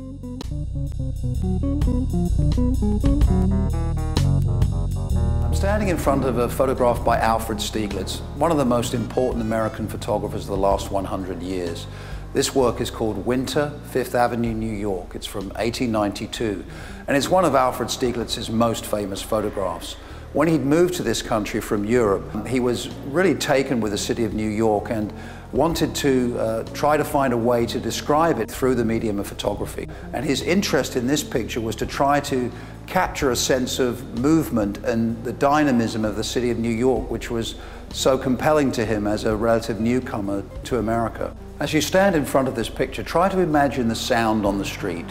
I'm standing in front of a photograph by Alfred Stieglitz, one of the most important American photographers of the last 100 years. This work is called Winter, Fifth Avenue, New York. It's from 1892, and it's one of Alfred Stieglitz's most famous photographs. When he'd moved to this country from Europe, he was really taken with the city of New York and wanted to uh, try to find a way to describe it through the medium of photography. And his interest in this picture was to try to capture a sense of movement and the dynamism of the city of New York, which was so compelling to him as a relative newcomer to America. As you stand in front of this picture, try to imagine the sound on the street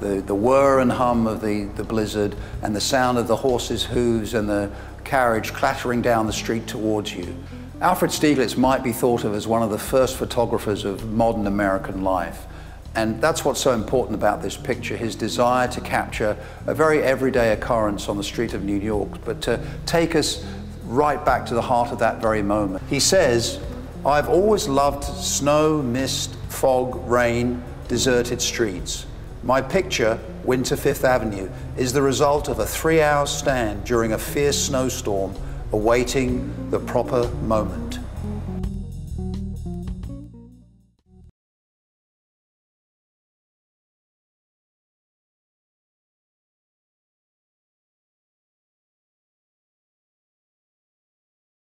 the, the whir and hum of the, the blizzard and the sound of the horse's hooves and the carriage clattering down the street towards you. Alfred Stieglitz might be thought of as one of the first photographers of modern American life. And that's what's so important about this picture, his desire to capture a very everyday occurrence on the street of New York, but to take us right back to the heart of that very moment. He says, I've always loved snow, mist, fog, rain, deserted streets. My picture, Winter Fifth Avenue, is the result of a three hour stand during a fierce snowstorm awaiting the proper moment.